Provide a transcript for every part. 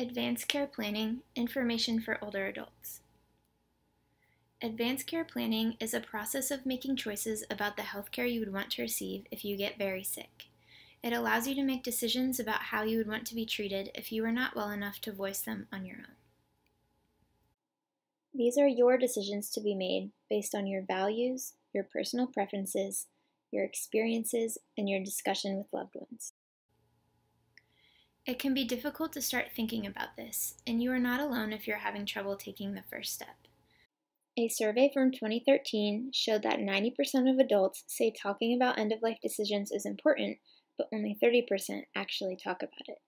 Advanced Care Planning Information for Older Adults. Advanced care planning is a process of making choices about the health care you would want to receive if you get very sick. It allows you to make decisions about how you would want to be treated if you are not well enough to voice them on your own. These are your decisions to be made based on your values, your personal preferences, your experiences, and your discussion with loved ones. It can be difficult to start thinking about this, and you are not alone if you're having trouble taking the first step. A survey from 2013 showed that 90% of adults say talking about end of life decisions is important, but only 30% actually talk about it.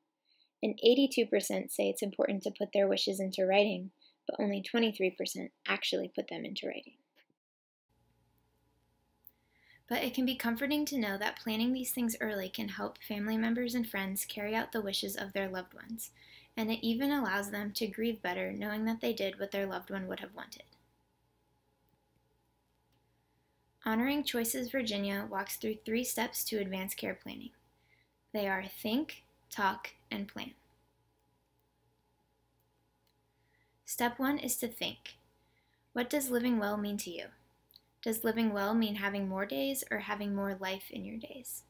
And 82% say it's important to put their wishes into writing, but only 23% actually put them into writing. But it can be comforting to know that planning these things early can help family members and friends carry out the wishes of their loved ones, and it even allows them to grieve better knowing that they did what their loved one would have wanted. Honoring Choices Virginia walks through three steps to advanced care planning. They are think, talk, and plan. Step one is to think. What does living well mean to you? Does living well mean having more days or having more life in your days?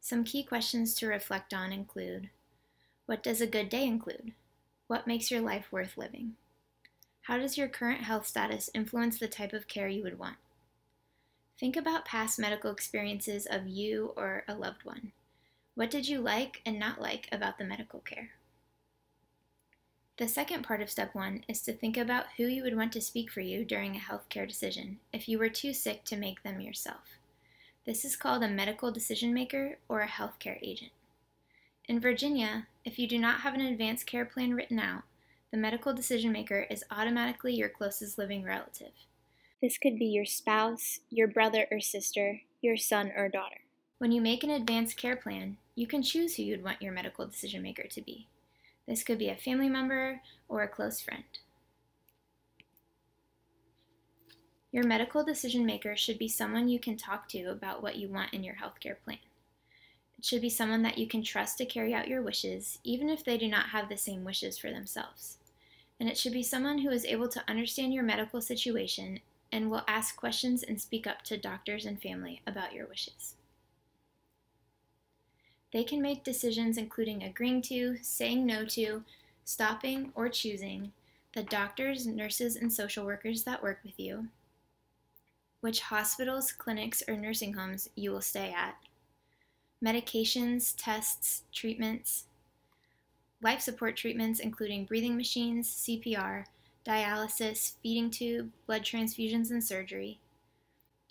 Some key questions to reflect on include What does a good day include? What makes your life worth living? How does your current health status influence the type of care you would want? Think about past medical experiences of you or a loved one. What did you like and not like about the medical care? The second part of step one is to think about who you would want to speak for you during a healthcare decision if you were too sick to make them yourself. This is called a medical decision maker or a healthcare agent. In Virginia, if you do not have an advanced care plan written out, the medical decision maker is automatically your closest living relative. This could be your spouse, your brother or sister, your son or daughter. When you make an advanced care plan, you can choose who you'd want your medical decision maker to be. This could be a family member or a close friend. Your medical decision maker should be someone you can talk to about what you want in your healthcare plan. It should be someone that you can trust to carry out your wishes, even if they do not have the same wishes for themselves. And it should be someone who is able to understand your medical situation and will ask questions and speak up to doctors and family about your wishes. They can make decisions including agreeing to, saying no to, stopping, or choosing the doctors, nurses, and social workers that work with you, which hospitals, clinics, or nursing homes you will stay at, medications, tests, treatments, life support treatments including breathing machines, CPR, dialysis, feeding tube, blood transfusions, and surgery,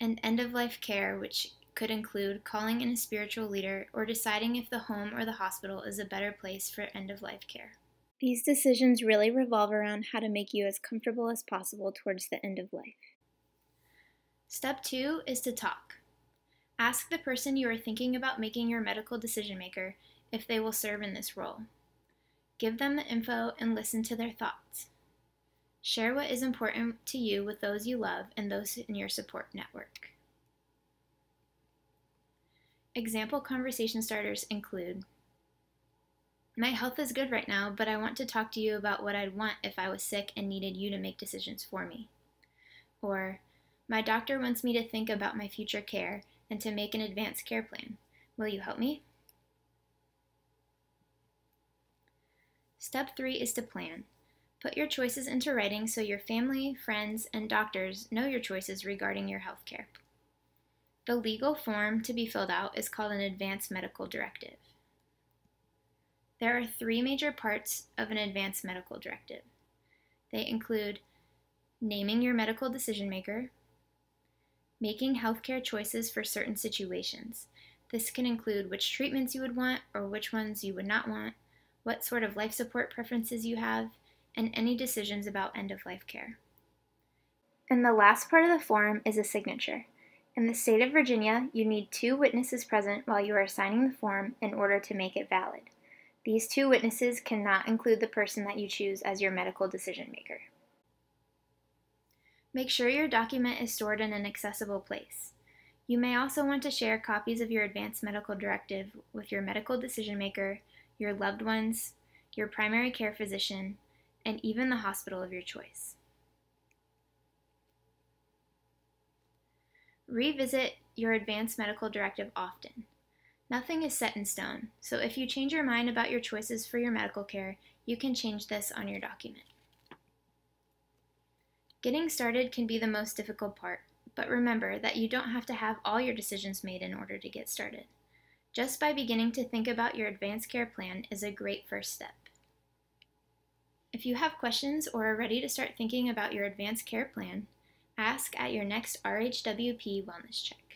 and end of life care, which could include calling in a spiritual leader or deciding if the home or the hospital is a better place for end of life care. These decisions really revolve around how to make you as comfortable as possible towards the end of life. Step two is to talk. Ask the person you are thinking about making your medical decision maker if they will serve in this role. Give them the info and listen to their thoughts. Share what is important to you with those you love and those in your support network. Example conversation starters include My health is good right now, but I want to talk to you about what I'd want if I was sick and needed you to make decisions for me. Or, My doctor wants me to think about my future care and to make an advanced care plan. Will you help me? Step three is to plan. Put your choices into writing so your family, friends, and doctors know your choices regarding your health care. The legal form to be filled out is called an advance medical directive. There are three major parts of an advance medical directive. They include naming your medical decision maker, making healthcare choices for certain situations. This can include which treatments you would want or which ones you would not want, what sort of life support preferences you have, and any decisions about end of life care. And the last part of the form is a signature. In the state of Virginia, you need two witnesses present while you are signing the form in order to make it valid. These two witnesses cannot include the person that you choose as your medical decision maker. Make sure your document is stored in an accessible place. You may also want to share copies of your advanced medical directive with your medical decision maker, your loved ones, your primary care physician, and even the hospital of your choice. Revisit your advanced medical directive often. Nothing is set in stone, so if you change your mind about your choices for your medical care, you can change this on your document. Getting started can be the most difficult part, but remember that you don't have to have all your decisions made in order to get started. Just by beginning to think about your advanced care plan is a great first step. If you have questions or are ready to start thinking about your advanced care plan, ask at your next RHWP wellness check.